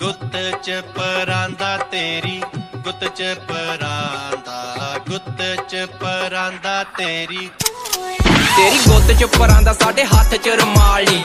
ਗੁੱਤ ਚ ਪਰਾਂਦਾ ਤੇਰੀ, ਗੁੱਤ ਚ ਪਰਾਂਦਾ, ਗੁੱਤ ਚ ਪਰਾਂਦਾ ਤੇਰੀ। ਤੇਰੀ ਗੁੱਤ ਚ ਪਰਾਂ ਸਾਡੇ ਹੱਥ ਚ ਰਮਾਲ ਨੀ।